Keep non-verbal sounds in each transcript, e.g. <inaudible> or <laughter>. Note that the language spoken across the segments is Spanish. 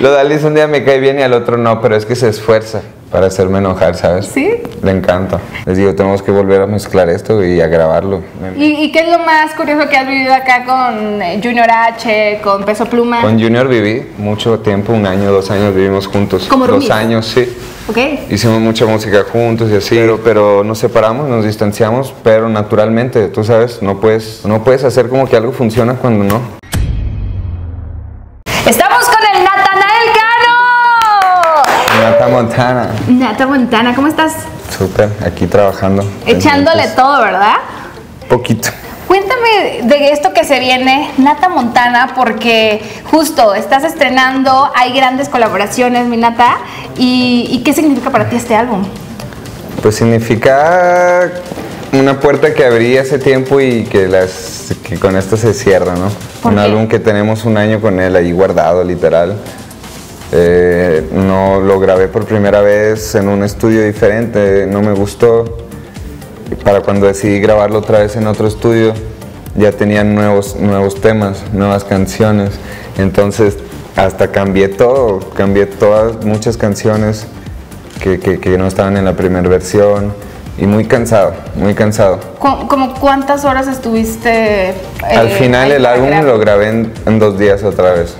Lo de Alice un día me cae bien y al otro no, pero es que se esfuerza para hacerme enojar, ¿sabes? ¿Sí? Le encanta. Les digo, tenemos que volver a mezclar esto y a grabarlo. ¿Y, y qué es lo más curioso que has vivido acá con eh, Junior H, con Peso Pluma? Con Junior viví mucho tiempo, un año, dos años vivimos juntos. ¿Como Dos años, sí. Ok. Hicimos mucha música juntos y así, pero, pero nos separamos, nos distanciamos, pero naturalmente, tú sabes, no puedes, no puedes hacer como que algo funciona cuando no. Nata Montana, ¿cómo estás? súper, aquí trabajando. Echándole pendientes. todo, ¿verdad? Poquito. Cuéntame de esto que se viene, Nata Montana, porque justo estás estrenando, hay grandes colaboraciones, mi Nata, y, y ¿qué significa para ti este álbum? Pues significa una puerta que abrí hace tiempo y que, las, que con esto se cierra, ¿no? ¿Por un qué? álbum que tenemos un año con él ahí guardado, literal. Eh, no lo grabé por primera vez en un estudio diferente, no me gustó. Para cuando decidí grabarlo otra vez en otro estudio, ya tenían nuevos, nuevos temas, nuevas canciones. Entonces, hasta cambié todo, cambié todas, muchas canciones que, que- que no estaban en la primera versión. Y muy cansado, muy cansado. ¿Cu- ¿Como cuántas horas estuviste? eh, Al final el álbum lo grabé en, en dos días otra vez.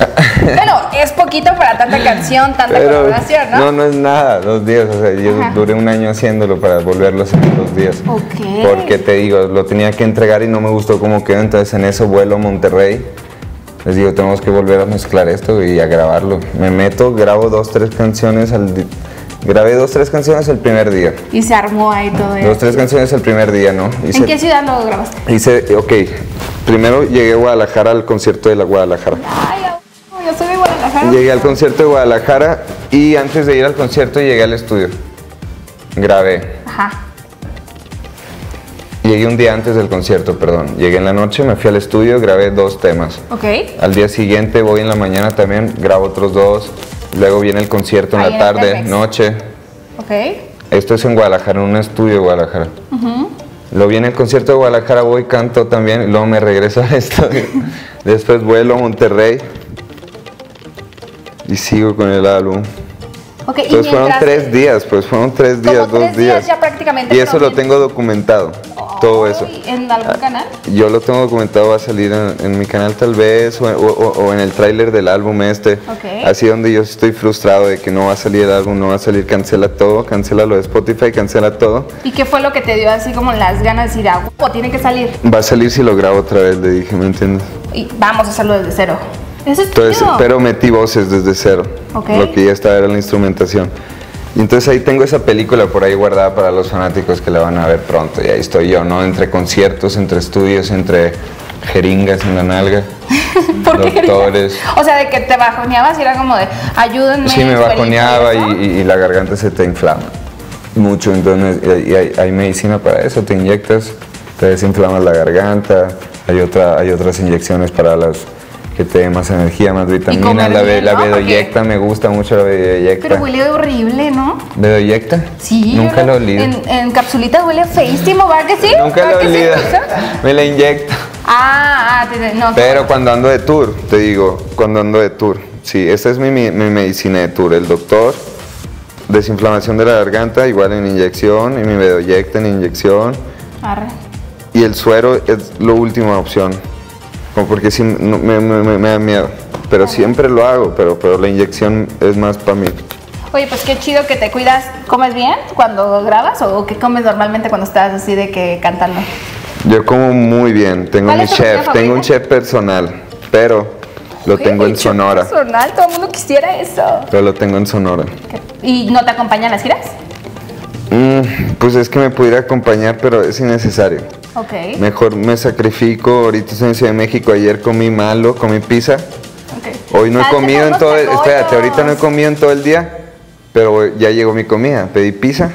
<laughs> Bueno, es poquito para tanta canción, tanta Pero colaboración, ¿no? no, no es nada, dos días. O sea, yo Ajá. duré un año haciéndolo para volverlo a hacer en dos días. Ok. Porque te digo, lo tenía que entregar y no me gustó cómo quedó. Entonces en eso vuelo a Monterrey. Les digo, tenemos que volver a mezclar esto y a grabarlo. Me meto, grabo dos, tres canciones al di- Grabé dos, tres canciones el primer día. Y se armó ahí todo Dos, eso. tres canciones el primer día, ¿no? ¿En qué ciudad lo grabaste? hice, ok, primero llegué a Guadalajara al concierto de la Guadalajara. Ay, yo- soy de Guadalajara. Llegué al concierto de Guadalajara y antes de ir al concierto llegué al estudio. Grabé. Ajá. Llegué un día antes del concierto, perdón. Llegué en la noche, me fui al estudio, grabé dos temas. Ok. Al día siguiente voy en la mañana también, grabo otros dos. Luego viene el concierto en Ahí la en tarde, noche. Ok. Esto es en Guadalajara, en un estudio de Guadalajara. Luego viene el concierto de Guadalajara, voy, canto también, y luego me regreso al <laughs> estudio. Después vuelo a Monterrey y sigo con el álbum. Ok, y Entonces fueron mientras- tres días, pues fueron tres Como días, dos tres días ya prácticamente Y eso lo tengo documentado, todo eso. ¿En algún canal? Yo lo tengo documentado, va a salir en, en mi canal tal vez, o, o- o en el tráiler del álbum este. Ok. Así donde yo estoy frustrado de que no va a salir el álbum, no va a salir, cancela todo, cancela lo de Spotify, cancela todo. ¿Y qué fue lo que te dio así como las ganas de decir, ah, o tiene que salir? Va a salir si lo grabo otra vez, le dije, ¿me entiendes? Y vamos a hacerlo desde cero. Eso es Entonces, pero metí voces desde cero. Ok. Lo que ya estaba era la instrumentación. Y entonces ahí tengo esa película por ahí guardada para los fanáticos que la van a ver pronto. Y ahí estoy yo, ¿no? Entre conciertos, entre estudios, entre jeringas en la nalga. <laughs> ¿Por qué? doctores. O sea, de que te bajoneabas y era como de, ayúdenme. Sí, me bajoneaba y, y- y la garganta se te inflama mucho. Entonces, y hay, hay medicina para eso. Te inyectas, te desinflamas la garganta. Hay, otra, hay otras inyecciones para las que te den más energía, más vitaminas. comer La, bien, la ¿no? Bedoyecta, me gusta mucho la bedoyecta. Pero huele horrible, ¿no? ¿Bedoyecta? Sí. Nunca lo he olido. En, en capsulita huele feísimo, ¿va que sí? Nunca ¿Va lo sí? olido. <laughs> Me la inyecto. Ah, ah, te- no. Pero cuando ando de tour, te digo, cuando ando de tour. Sí, esta es mi, mi- mi medicina de tour. El doctor, desinflamación de la garganta, igual en inyección, y mi bedoyecta en inyección. Arre. Y el suero es la última opción. Como porque sí, no- me, me- me- da miedo. Pero siempre lo hago, pero, pero la inyección es más para mí. Oye, pues qué chido que te cuidas. ¿Comes bien cuando grabas o qué comes normalmente cuando estás así de que cantando? Yo como muy bien, tengo ¿Cuál mi chef, tengo un chef personal, pero lo tengo en Sonora. Personal, todo el mundo quisiera eso. Pero lo tengo en Sonora. ¿Y no te acompañan las giras? Mm, pues es que me pudiera acompañar, pero es innecesario. Ok. Mejor me sacrifico. Ahorita estoy en Ciudad de México. Ayer comí malo, comí pizza. ok. Hoy no he comido en todo el. Espérate, tacos. ahorita no he comido en todo el día. Pero ya llegó mi comida. Pedí pizza.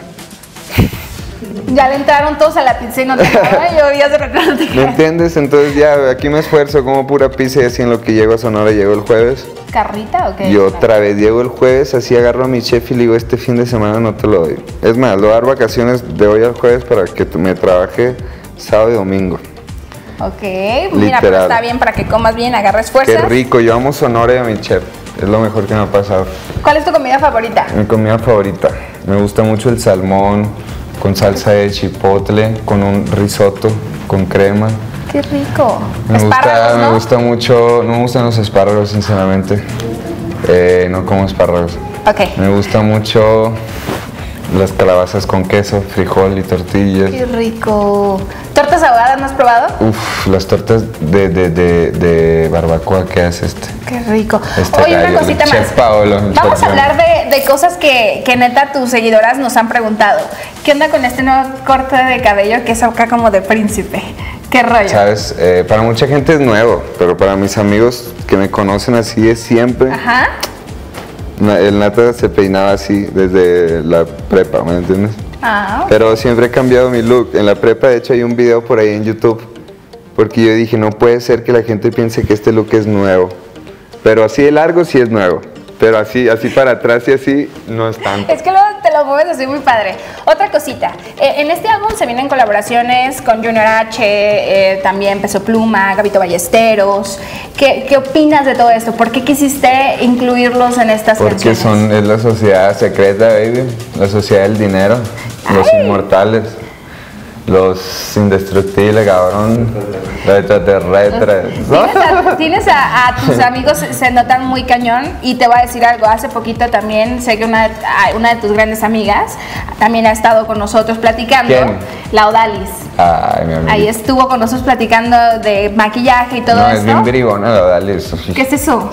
Ya le entraron todos a la pizza y no te <laughs> yo ya se ¿Me entiendes? Entonces ya aquí me esfuerzo como pura pizza y así en lo que llego a Sonora llego el jueves. ¿Carrita o qué? Y otra vez llego el jueves, así agarro a mi chef y le digo, este fin de semana no te lo doy. Es más, le voy a dar vacaciones de hoy al jueves para que me trabaje sábado y domingo. Ok, mira, pero Literal. está bien para que comas bien, agarres Qué fuerzas. rico, yo amo Sonora y a mi chef. Es lo mejor que me ha pasado. ¿Cuál es tu comida favorita? Mi comida favorita. Me gusta mucho el salmón con salsa de chipotle, con un risotto, con crema. Qué rico. Me gusta, me gusta mucho, no me gustan los espárragos, sinceramente. Eh, no como espárragos. Ok. Me gusta mucho las calabazas con queso, frijol y tortillas. Qué rico. ¿Tortas ahogadas no has probado? Uf, las tortas de, de, de, de barbacoa que hace este. Qué rico. Este Oye, una gallo, cosita el más. Paolo, Vamos a hablar de, de cosas que, que neta tus seguidoras nos han preguntado. ¿Qué onda con este nuevo corte de cabello que es acá como de príncipe? ¿Qué rollo? Sabes, Eh, para mucha gente es nuevo, pero para mis amigos que me conocen así es siempre. Ajá. El nata se peinaba así desde la prepa, ¿me entiendes? Ah, Pero siempre he cambiado mi look. En la prepa, de hecho, hay un video por ahí en YouTube. Porque yo dije, no puede ser que la gente piense que este look es nuevo. Pero así de largo sí es nuevo. Pero así, así para atrás y así no es tanto. Es que luego te lo mueves así muy padre. Otra cosita, eh, en este álbum se vienen colaboraciones con Junior H, eh, también Peso Pluma, Gabito Ballesteros. ¿Qué, ¿Qué opinas de todo esto? ¿Por qué quisiste incluirlos en estas Porque canciones? son, es la sociedad secreta, baby. La sociedad del dinero. Los Ay. inmortales. Los indestructibles, cabrón. Los extraterrestres. Tienes, <laughs> a, tienes a- a tus amigos, se- notan muy cañón y te voy a decir algo, hace poquito también sé que una, una de tus grandes amigas también ha estado con nosotros platicando, ¿Quién? la Odalis. Ay, mi amigo. Ahí estuvo con nosotros platicando de maquillaje y todo No, es bien bribona dale eso. ¿Qué es eso?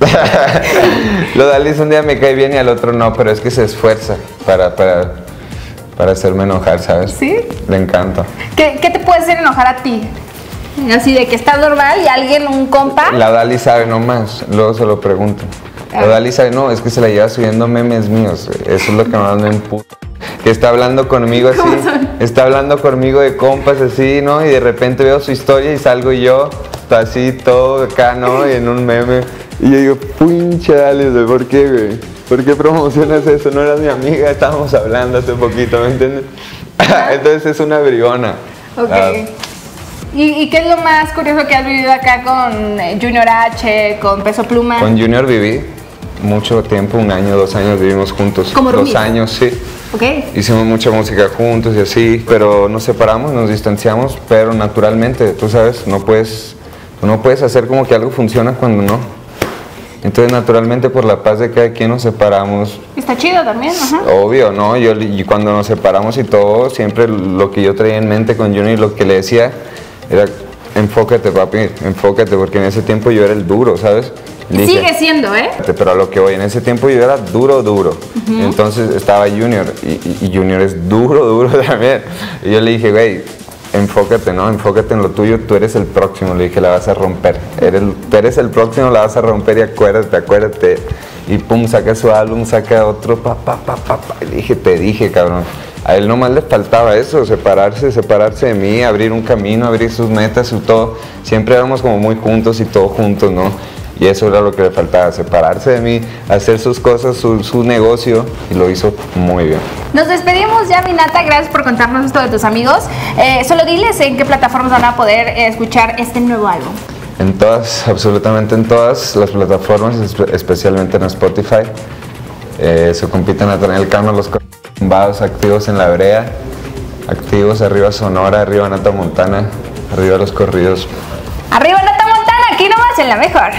<laughs> Lo Dalis un día me cae bien y al otro no, pero es que se esfuerza para, para, para hacerme enojar, ¿sabes? ¿Sí? Le encanta. ¿Qué, qué te puede hacer enojar a ti? Así de que estás normal y alguien, un compa. La Dali sabe nomás, luego se lo pregunto. La Ah. Dali sabe, no, es que se la lleva subiendo memes míos, eso es lo que más me emputa. Que está hablando conmigo así, está hablando conmigo de compas así, ¿no? Y de repente veo su historia y salgo yo, así todo acá, ¿no? Y en un meme. Y yo digo, pinche Dali, ¿por qué, güey? ¿Por qué promocionas eso? No eras mi amiga, estábamos hablando hace poquito, ¿me entiendes? <laughs> Entonces es una bribona. Ok. Ah, ¿Y, y qué es lo más curioso que has vivido acá con eh, Junior H, con Peso Pluma? Con Junior viví mucho tiempo, un año, dos años vivimos juntos. ¿Como dos años, sí. Ok. Hicimos mucha música juntos y así, pero nos separamos, nos distanciamos, pero naturalmente, tú sabes, no puedes, no puedes hacer como que algo funciona cuando no. Entonces, naturalmente, por la paz de cada quien nos separamos. Está chido también, ajá. Obvio, ¿no? Yo, y cuando nos separamos y todo, siempre lo que yo traía en mente con Junior, lo que le decía era, enfócate, papi, enfócate, porque en ese tiempo yo era el duro, ¿sabes? Dije, Sigue siendo, ¿eh? pero a lo que voy, en ese tiempo yo era duro, duro. Entonces estaba Junior y, y- y Junior es duro, <laughs> duro también. Y yo le dije, güey, enfócate, ¿no? Enfócate en lo tuyo, tú eres el próximo. Le dije, la vas a romper. Eres, tú eres el próximo, la vas a romper y acuérdate, acuérdate. Y pum, saca su álbum, saca otro, pa, pa, pa, pa, pa. Le dije, te dije, cabrón. A él nomás le faltaba eso, separarse, separarse de mí, abrir un camino, abrir sus metas y todo. Siempre éramos como muy juntos y todos juntos, ¿no? Y eso era lo que le faltaba, separarse de mí, hacer sus cosas, su, su negocio, y lo hizo muy bien. Nos despedimos ya, Minata. Gracias por contarnos esto de tus amigos. Eh, solo diles en qué plataformas van a poder eh, escuchar este nuevo álbum. En todas, absolutamente en todas las plataformas, espe- especialmente en Spotify. Eh, se compiten a tener el cano, los combados activos en la brea, activos arriba Sonora, arriba Nata Montana, arriba los corridos. Arriba Nata Montana, aquí nomás en la mejor.